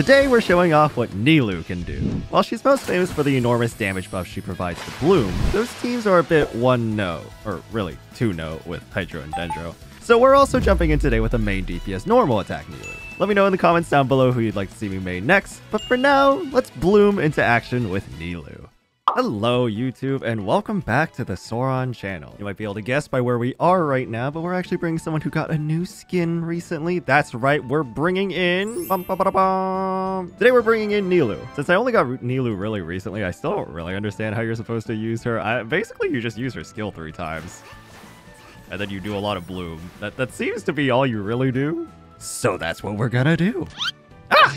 Today we're showing off what Nilou can do. While she's most famous for the enormous damage buff she provides to Bloom, those teams are a bit one-note, or really two-note with Hydro and Dendro. So we're also jumping in today with a main DPS normal attack Nilou. Let me know in the comments down below who you'd like to see me main next, but for now, let's bloom into action with Nilou. Hello YouTube and welcome back to the Soran channel. You might be able to guess by where we are right now, but we're actually bringing someone who got a new skin recently. That's right, we're bringing in... Bum, bum, bum, bum. Today we're bringing in Nilou. Since I only got Nilou really recently, I still don't really understand how you're supposed to use her. I, basically, you just use her skill three times. And then you do a lot of bloom. That, that seems to be all you really do. So that's what we're gonna do. Ah!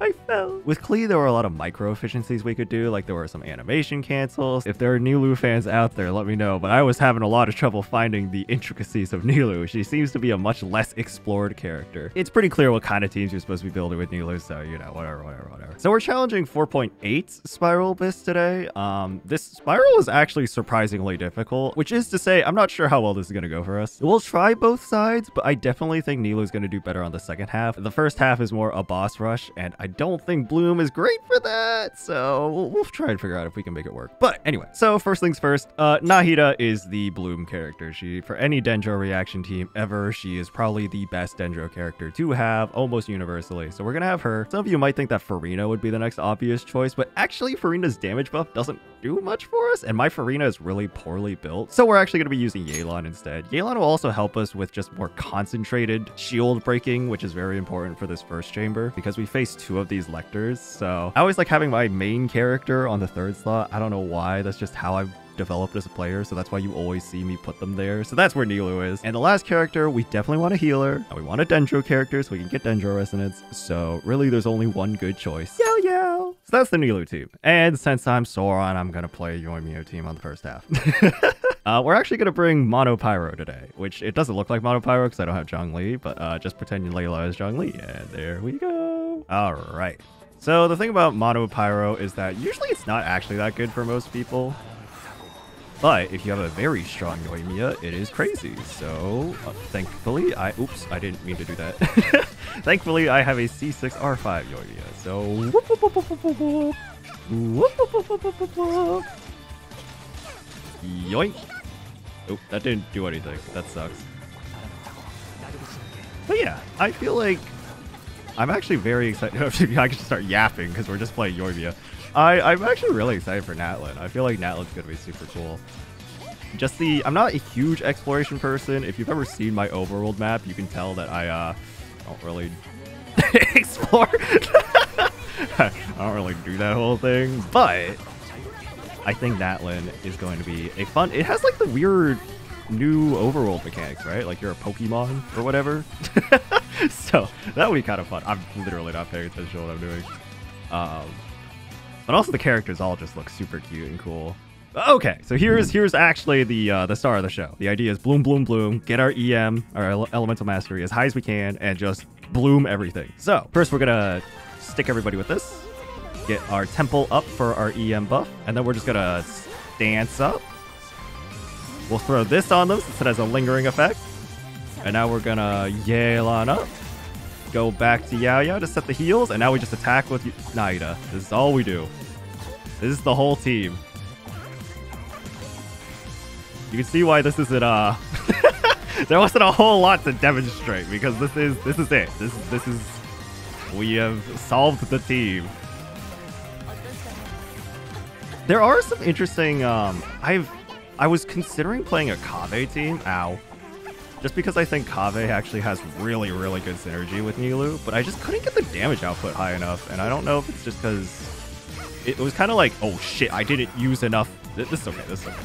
I With Klee, there were a lot of micro efficiencies we could do, like there were some animation cancels. If there are Nilou fans out there, let me know, but I was having a lot of trouble finding the intricacies of Nilou. She seems to be a much less explored character. It's pretty clear what kind of teams you're supposed to be building with Nilou, so you know, whatever, whatever, whatever. So we're challenging 4.8 Spiral Abyss today. Um, this Spiral is actually surprisingly difficult, which is to say, I'm not sure how well this is going to go for us. We'll try both sides, but I definitely think is going to do better on the second half. The first half is more a boss rush, and I don't think Bloom is great for that, so we'll, we'll, try and figure out if we can make it work. But anyway, so first things first, uh, Nahida is the Bloom character. She, for any Dendro reaction team ever, she is probably the best Dendro character to have almost universally. So we're gonna have her. Some of you might think that Furina would be the next obvious choice, but actually Furina's damage buff doesn't do much for us, and my Furina is really poorly built. So we're actually gonna be using Yelan instead. Yelan will also help us with just more concentrated shield breaking, which is very important for this first chamber because we face two of these Lectors. So I always like having my main character on the third slot. I don't know why. That's just how I've developed as a player, so that's why you always see me put them there. So that's where Nilou is. And the last character, we definitely want a healer. And we want a Dendro character so we can get Dendro Resonance. So really, there's only one good choice. Yo, yo! So that's the Nilou team. And since I'm Soran, I'm gonna play Yoimiya team on the first half. uh, we're actually gonna bring Mono Pyro today, which it doesn't look like Mono Pyro because I don't have Zhongli, but uh, just pretend Layla is Zhongli, and there we go. All right. So the thing about Mono Pyro is that usually it's not actually that good for most people. But if you have a very strong Yoimiya, it is crazy. So uh, thankfully, I oops, I didn't mean to do that. thankfully, I have a C6 R5 Yoimiya. So whoop, whoop, whoop, yoink. Oh, that didn't do anything. That sucks. But yeah, I feel like I'm actually very excited. I can start yapping because we're just playing Yoimiya. I, I'm actually really excited for Natlan. I feel like Natlan's going to be super cool. Just the... I'm not a huge exploration person. If you've ever seen my overworld map, you can tell that I uh, don't really explore. I don't really do that whole thing. But I think Natlan is going to be a fun... It has like the weird new overworld mechanics, right? Like you're a Pokemon or whatever. so that would be kind of fun. I'm literally not paying attention to what I'm doing. Um, but also the characters all just look super cute and cool. Okay, so here's here's actually the uh, the star of the show. The idea is bloom, bloom, bloom. Get our EM, our elemental mastery, as high as we can, and just bloom everything. So first, we're gonna stick everybody with this. Get our temple up for our EM buff, and then we're just gonna dance up. We'll throw this on them since it has a lingering effect. And now we're gonna yell on up. Go back to Yao to set the heals, and now we just attack with Nahida. This is all we do. This is the whole team. You can see why this isn't uh there wasn't a whole lot to demonstrate because this is this is it. This is this is we have solved the team. There are some interesting um I've I was considering playing a Kaveh team. Ow just because I think Kaveh actually has really, really good synergy with Nilou, but I just couldn't get the damage output high enough, and I don't know if it's just because it was kind of like, oh shit, I didn't use enough. This is okay, this is okay.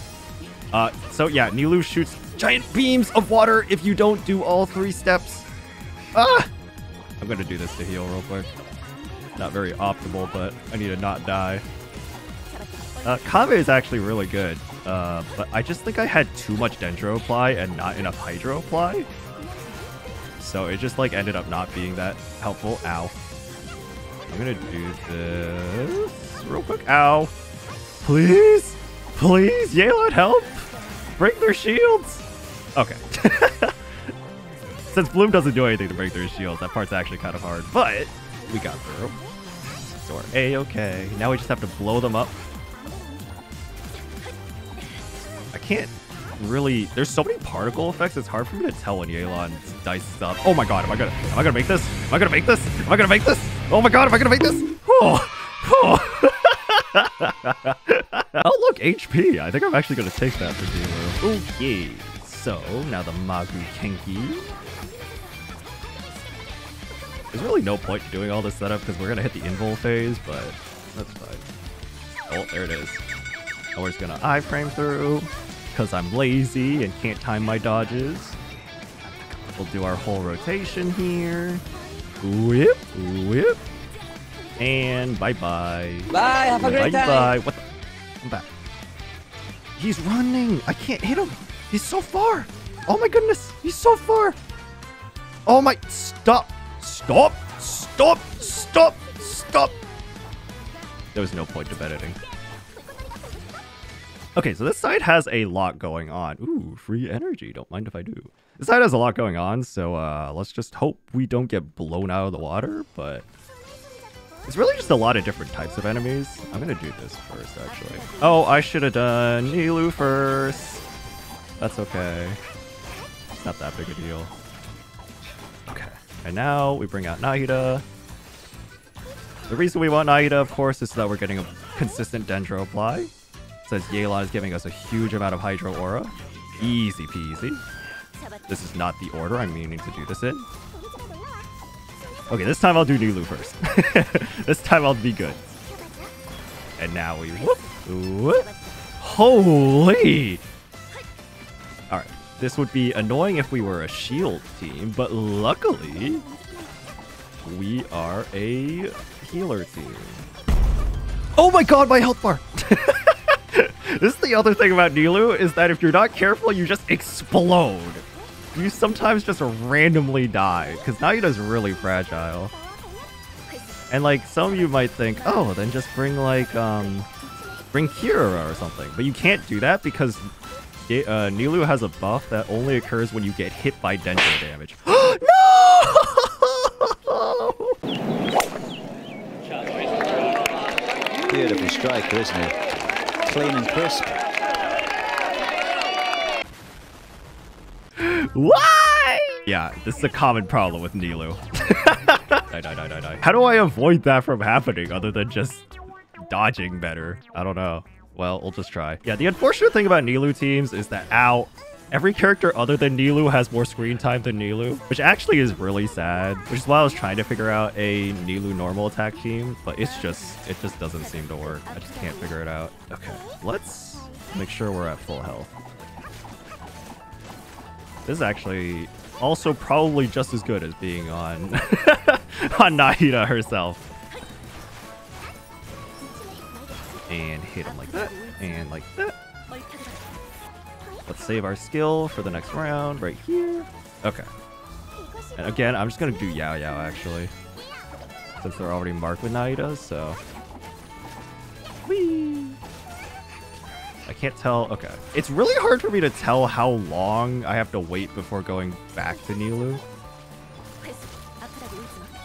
Uh, so yeah, Nilou shoots giant beams of water if you don't do all three steps. Ah! I'm gonna do this to heal real quick. Not very optimal, but I need to not die. Uh, Kaveh is actually really good. Uh, but I just think I had too much Dendro apply and not enough Hydro apply. So it just like ended up not being that helpful. Ow. I'm gonna do this real quick. Ow. Please? Please? Yelan, help! Break their shields! Okay. Since Bloom doesn't do anything to break their shields, that part's actually kind of hard. But We got through. So we're A-okay. Now we just have to blow them up. Can't really... There's so many particle effects, it's hard for me to tell when Yelan dices up. Oh my god, am I gonna... Am I gonna make this? Am I gonna make this? Am I gonna make this? Oh my god, am I gonna make this? Oh! Oh! oh look, HP. I think I'm actually gonna take that for Nilou. Okay. So, now the Maguu Kenki. There's really no point to doing all this setup because we're gonna hit the invul phase, but that's fine. Oh, there it is. And we're just gonna iframe through because I'm lazy and can't time my dodges. We'll do our whole rotation here. Whip, whip. And bye-bye. Bye, have a great bye time. Bye-bye. What the? I'm back. He's running. I can't hit him. He's so far. Oh my goodness. He's so far. Oh my. Stop. Stop. Stop. Stop. Stop. There was no point to editing. Okay, so this side has a lot going on. Ooh, free energy. Don't mind if I do. This side has a lot going on, so uh, let's just hope we don't get blown out of the water, but... It's really just a lot of different types of enemies. I'm gonna do this first, actually. Oh, I should have done Nilou first. That's okay. It's not that big a deal. Okay. And now we bring out Nahida. The reason we want Nahida, of course, is that we're getting a consistent Dendro apply. Says Yelan is giving us a huge amount of Hydro Aura. Easy peasy. This is not the order I'm meaning to do this in. Okay, this time I'll do Nilou first. this time I'll be good. And now we whoop, whoop. Holy! Alright, this would be annoying if we were a shield team, but luckily, we are a healer team. Oh my god, my health bar! this is the other thing about Nilou, is that if you're not careful, you just explode. You sometimes just randomly die, because Nahida's really fragile. And like, some of you might think, oh, then just bring like, um, bring Kirara or something. But you can't do that because uh, Nilou has a buff that only occurs when you get hit by Dendro damage. no! Beautiful striker, isn't he? Clean and crisp. Why? Yeah, this is a common problem with Nilou. die, die, die, die, die. How do I avoid that from happening other than just dodging better? I don't know. Well, we'll just try. Yeah, the unfortunate thing about Nilou teams is that, ow, every character other than Nilou has more screen time than Nilou, which actually is really sad, which is why I was trying to figure out a Nilou normal attack team, but it's just, it just doesn't seem to work. I just can't figure it out. Okay, let's make sure we're at full health. This is actually also probably just as good as being on on Nahida herself. And hit him like that, and like that. Let's save our skill for the next round right here. Okay. And again, I'm just gonna do Yaoyao actually. Since they're already marked with Nahida, so. Whee! I can't tell. Okay. It's really hard for me to tell how long I have to wait before going back to Nilou.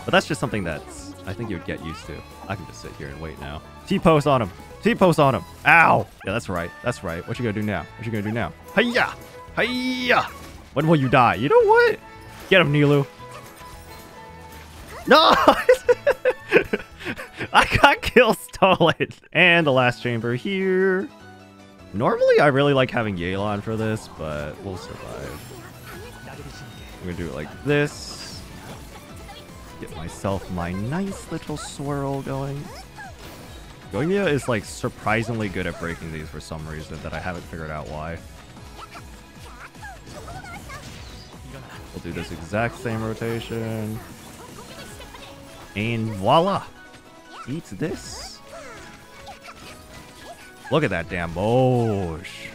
But that's just something that's I think you would get used to. I can just sit here and wait now. T-post on him. T-post on him. Ow! Yeah, that's right. That's right. What you gonna do now? What you gonna do now? Hiya! Hiya! When will you die? You know what? Get him, Nilou. No! I got kill stolen. And the last chamber here. Normally, I really like having Yelan for this, but we'll survive. I'm gonna do it like this. Get myself my nice little swirl going. Goemia is like surprisingly good at breaking these for some reason that I haven't figured out why. We'll do this exact same rotation. And voila! Eat this. Look at that damn bush.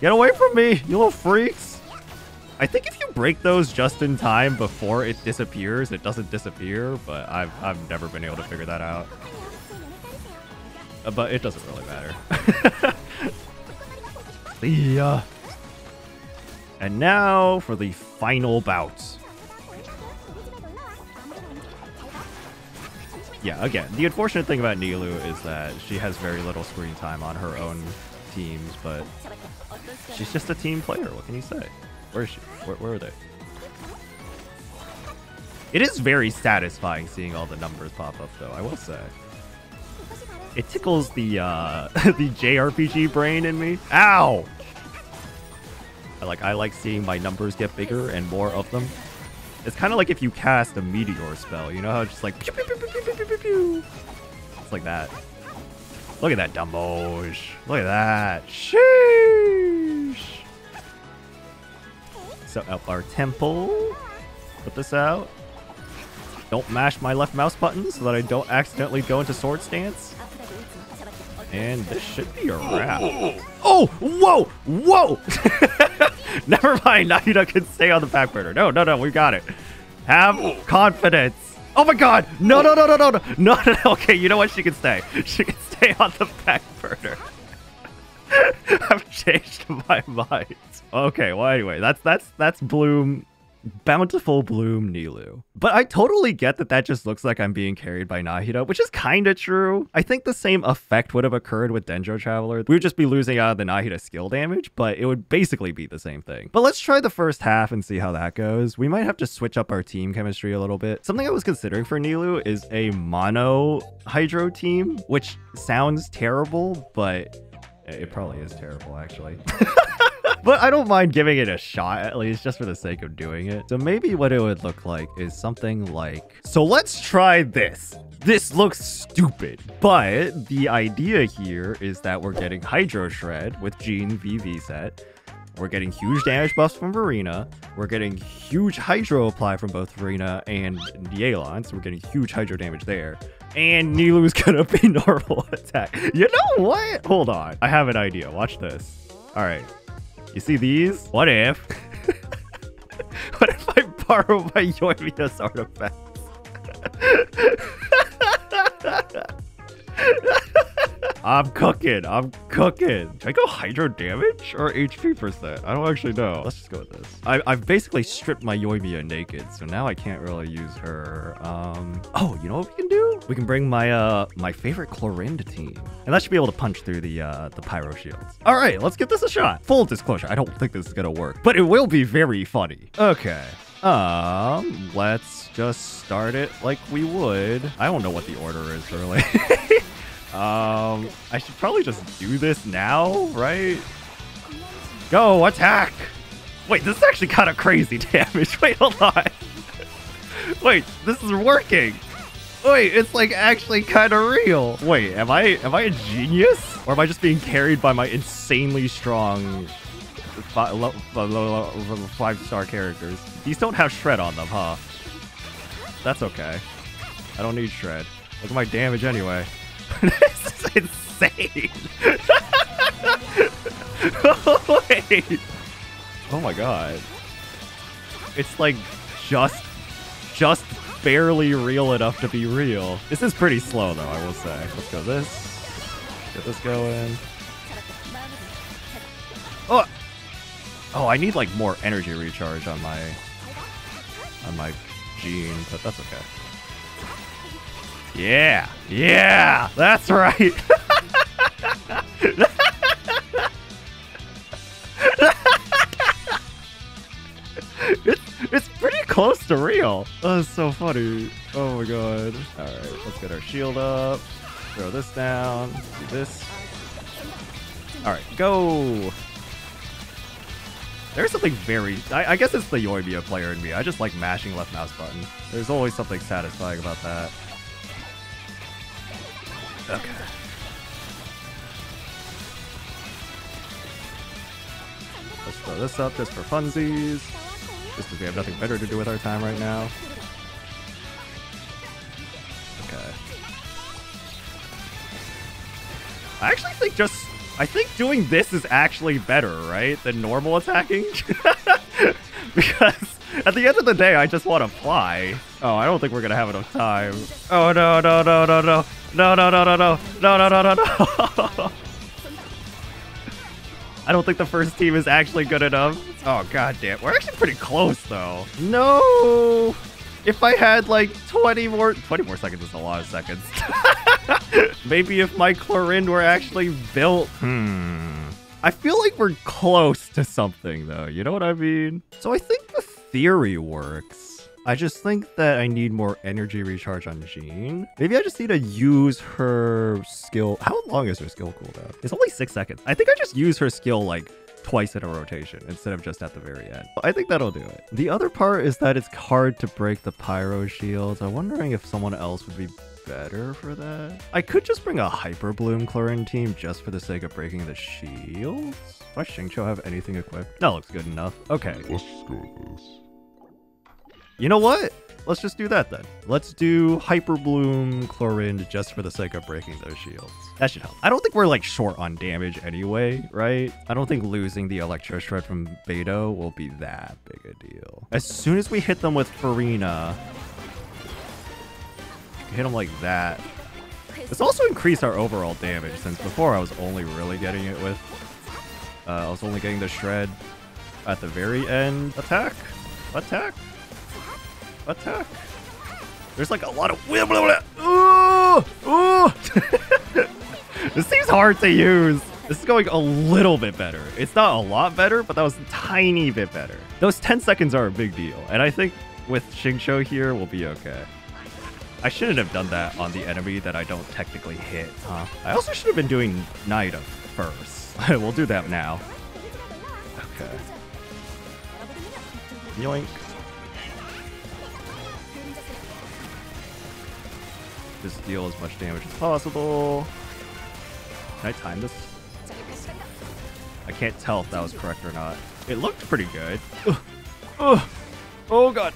Get away from me, you little freaks. I think if break those just in time before it disappears, it doesn't disappear, but I've, I've never been able to figure that out. Uh, but it doesn't really matter. See ya. And now for the final bout. yeah, again, the unfortunate thing about Nilou is that she has very little screen time on her own teams, but she's just a team player. What can you say? Where is she? Where, where are they? It is very satisfying seeing all the numbers pop up, though, I will say. It tickles the, uh, the JRPG brain in me. Ow! I like, I like seeing my numbers get bigger and more of them. It's kind of like if you cast a meteor spell, you know how it's just like pew, pew, pew, pew, pew, pew, pew, pew. It's like that. Look at that Dumbosh. Look at that. Sheesh. Up our temple. Put this out. Don't mash my left mouse button so that I don't accidentally go into sword stance. And this should be a wrap. Oh, whoa, whoa! Never mind, Nahida can stay on the back burner. No, no, no, we got it. Have confidence. Oh my god! No, no, no, no, no, no, no, no, no. Okay, you know what? She can stay. She can stay on the back burner. I've changed my mind. Okay, well, anyway, that's that's that's Bloom Bountiful Bloom Nilou. But I totally get that that just looks like I'm being carried by Nahida, which is kind of true. I think the same effect would have occurred with Dendro Traveler. We would just be losing out of the Nahida skill damage, but it would basically be the same thing. But let's try the first half and see how that goes. We might have to switch up our team chemistry a little bit. Something I was considering for Nilou is a mono Hydro team, which sounds terrible, but it probably is terrible actually. but I don't mind giving it a shot at least just for the sake of doing it. So maybe what it would look like is something like, so let's try this. This looks stupid, but the idea here is that we're getting Hydro Shred with Jean VV set. We're getting huge damage buffs from Furina. We're getting huge Hydro apply from both Furina and Yelan, so we're getting huge Hydro damage there. And Nilou's gonna be normal attack. You know what? Hold on. I have an idea. Watch this. All right. You see these? What if? what if I borrow my Yoimiya's artifacts? I'm cooking. I'm cooking. Should I go hydro damage or HP percent? I don't actually know. Let's just go with this. I, have basically stripped my Yoimiya naked, so now I can't really use her. Um. Oh, you know what we can do? We can bring my uh my favorite Clorinde team, and that should be able to punch through the uh the pyro shields. All right, let's give this a shot. Full disclosure, I don't think this is gonna work, but it will be very funny. Okay. Um, let's just start it like we would. I don't know what the order is really. Um, I should probably just do this now, right? Go, attack! Wait, this is actually kind of crazy damage. Wait, hold on. Wait, this is working. Wait, it's like actually kind of real. Wait, am I am I a genius? Or am I just being carried by my insanely strong five-star characters? These don't have Shred on them, huh? That's okay. I don't need Shred. Look at my damage anyway. This is insane. Wait. Oh my god. It's like just, just barely real enough to be real. This is pretty slow though, I will say. Let's go this. Get this going. Oh! Oh, I need like more energy recharge on my, on my Jean, but that's okay. Yeah, yeah, that's right. it's, it's pretty close to real. Oh, that's so funny. Oh my god. All right, let's get our shield up. Throw this down. Do this. All right, go. There's something very... I, I guess it's the Yoimiya player in me. I just like mashing left mouse button. There's always something satisfying about that. Okay. Let's throw this up just for funsies. Just because we have nothing better to do with our time right now. Okay. I actually think just... I think doing this is actually better, right? Than normal attacking? because at the end of the day, I just want to fly. Oh, I don't think we're going to have enough time. Oh, no, no, no, no, no. No, no, no, no, no. No, no, no, no, no. I don't think the first team is actually good enough. Oh, god damn. We're actually pretty close, though. No. if I had like 20 more 20 more seconds is a lot of seconds. Maybe if my Clorinde were actually built. Hmm. I feel like we're close to something though. You know what I mean? So I think the theory works. I just think that I need more energy recharge on Jean. Maybe I just need to use her skill. How long is her skill cooldown? It's only six seconds. I think I just use her skill like twice in a rotation instead of just at the very end. I think that'll do it. The other part is that it's hard to break the pyro shields. I'm wondering if someone else would be better for that. I could just bring a Hyper Bloom Clorinde team just for the sake of breaking the shields. Does Xingqiu have anything equipped? That looks good enough. Okay. Let's go this. You know what? Let's just do that then. Let's do Hyper Bloom Clorinde just for the sake of breaking those shields. That should help. I don't think we're like short on damage anyway, right? I don't think losing the Electro Shred from Beidou will be that big a deal. As soon as we hit them with Furina, hit them like that. This also increased our overall damage since before I was only really getting it with, uh, I was only getting the Shred at the very end. Attack! Attack! Attack! There's like a lot of blah, blah, blah. Ooh! Ooh! this seems hard to use. This is going a little bit better. It's not a lot better, but that was a tiny bit better. Those 10 seconds are a big deal, and I think with Xingqiu here, we'll be okay. I shouldn't have done that on the enemy that I don't technically hit, huh? I also should have been doing Nahida first. we'll do that now. Okay. Yoink. Just deal as much damage as possible. Can I time this? I can't tell if that was correct or not. It looked pretty good. Ugh. Ugh. Oh god.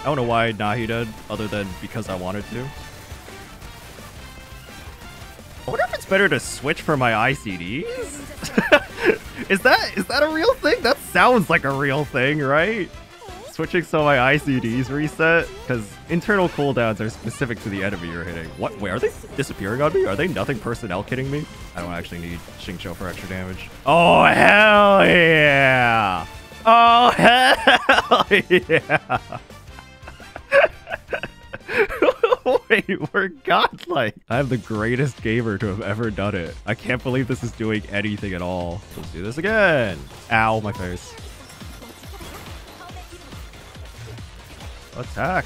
I don't know why Nahida, other than because I wanted to. I wonder if it's better to switch for my ICDs? is that is that a real thing? That sounds like a real thing, right? Switching so my ICDs reset? Because internal cooldowns are specific to the enemy you're hitting. What? Wait, are they disappearing on me? Are they nothing personnel kidding me? I don't actually need Xingqiu for extra damage. Oh, hell yeah! Oh, hell yeah! Wait, we're godlike. I am the greatest gamer to have ever done it. I can't believe this is doing anything at all. Let's do this again. Ow, my face. Attack.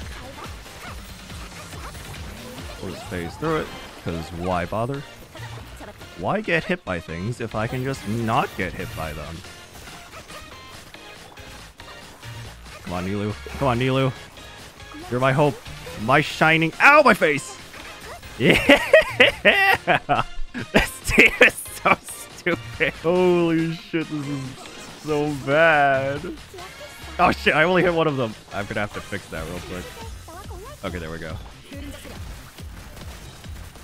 We'll just phase through it, because why bother? Why get hit by things if I can just not get hit by them? Come on, Nilou. Come on, Nilou. You're my hope. My shining. Ow, my face! Yeah! This team is so stupid. Holy shit, this is so bad. Oh shit, I only hit one of them. I'm gonna have to fix that real quick. Okay, there we go.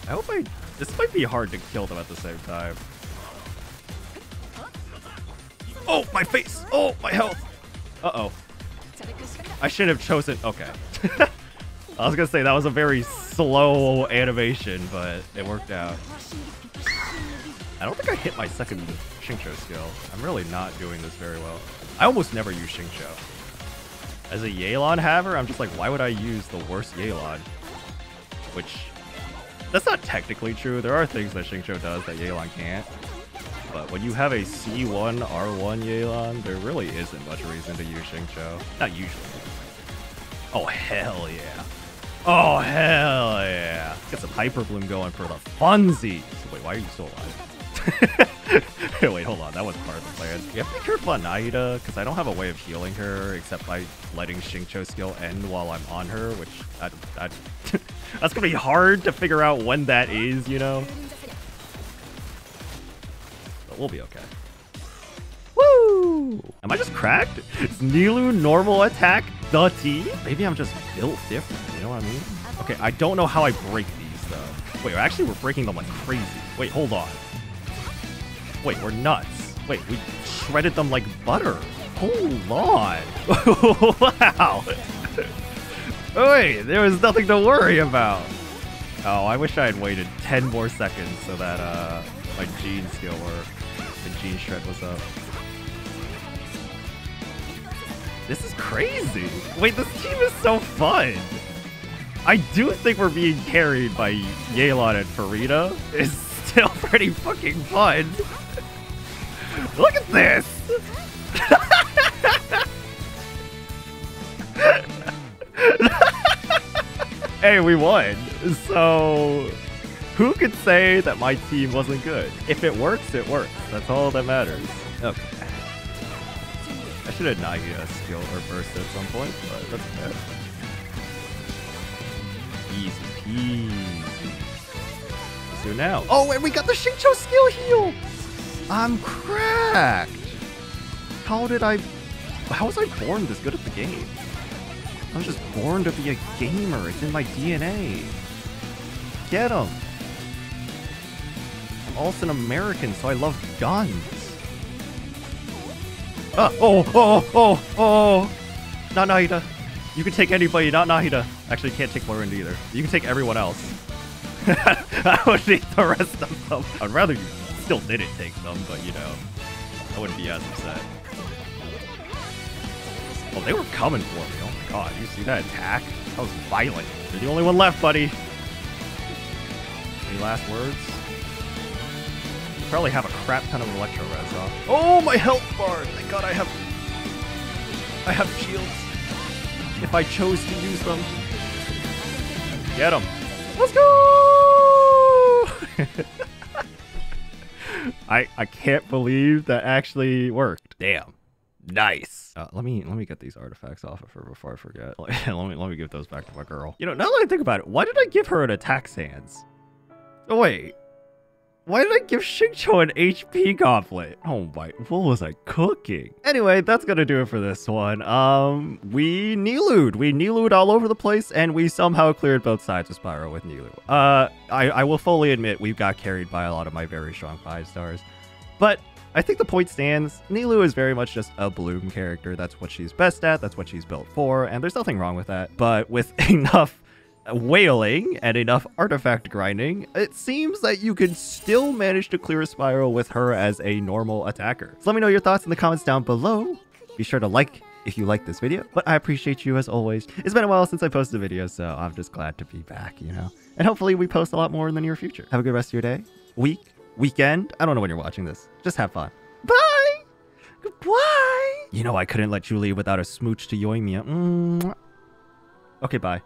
I hope I... This might be hard to kill them at the same time. Oh, my face! Oh, my health! Uh-oh. I should have chosen... Okay. I was gonna say that was a very slow animation, but it worked out. I don't think I hit my second Xingqiu skill. I'm really not doing this very well. I almost never use Xingqiu. As a Yelan haver, I'm just like, why would I use the worst Yelan? Which, that's not technically true. There are things that Xingqiu does that Yelan can't. But when you have a C1, R1 Yelan, there really isn't much reason to use Xingqiu. Not usually. Oh, hell yeah. Oh, hell yeah. Get some Hyper Bloom going for the funsies. Wait, why are you still alive? Wait, hold on. That was part of the plan. You have to be careful on Nahida, because I don't have a way of healing her except by letting Xingqiu skill end while I'm on her, which that, that that's going to be hard to figure out when that is, you know? But we'll be okay. Woo! Am I just cracked? Is Nilou normal attack the T? Maybe I'm just built different, you know what I mean? Okay, I don't know how I break these, though. Wait, actually, we're breaking them like crazy. Wait, hold on. Wait, we're nuts. Wait, we shredded them like butter. Hold on. wow. Wait, there was nothing to worry about. Oh, I wish I had waited 10 more seconds so that uh, my Jean skill worked. The Jean shred was up. This is crazy. Wait, this team is so fun. I do think we're being carried by Yelan and Furina. It's still pretty fucking fun. Look at this. hey, we won. So, who could say that my team wasn't good? If it works, it works. That's all that matters. Okay. I should have Nagia skill or burst at some point, but that's okay. Easy peasy. Let's do it now. Oh, and we got the Xingqiu skill heal! I'm cracked! How did I... How was I born this good at the game? I was just born to be a gamer. It's in my DNA. Get him. I'm also an American, so I love guns. Ah, oh, oh, oh, oh. Not Nahida. You can take anybody, not Nahida. Actually, can't take Lorinda either. You can take everyone else. I would need the rest of them. I'd rather you still didn't take them, but you know, I wouldn't be as upset. Oh, they were coming for me. Oh my god, you see that attack? That was violent. You're the only one left, buddy. Any last words? You probably have a crap ton of electro res off. Oh, my health bar! Thank god I have... I have shields. If I chose to use them. Get them. Let's go! I I can't believe that actually worked. Damn. Nice. Uh, let me let me get these artifacts off of her before I forget. let me let me give those back to my girl. You know, now that I think about it, why did I give her an attack sands? Oh wait. Why did I give Xingqiu an HP gauntlet? Oh my, what was I cooking? Anyway, that's gonna do it for this one. Um, we Nilou'd. We Nilu'd all over the place, and we somehow cleared both sides of Spyro with Nilu. Uh, I, I will fully admit we got carried by a lot of my very strong 5 stars. But I think the point stands. Nilou is very much just a Bloom character. That's what she's best at. That's what she's built for. And there's nothing wrong with that. But with enough wailing and enough artifact grinding, it seems that you can still manage to clear a spiral with her as a normal attacker. So let me know your thoughts in the comments down below. Be sure to like if you like this video, but I appreciate you as always. It's been a while since I posted a video, so I'm just glad to be back, you know? And hopefully we post a lot more in the near future. Have a good rest of your day, week, weekend. I don't know when you're watching this. Just have fun. Bye! Goodbye! You know I couldn't let you leave without a smooch to Yoimiya. Mm. Okay, bye.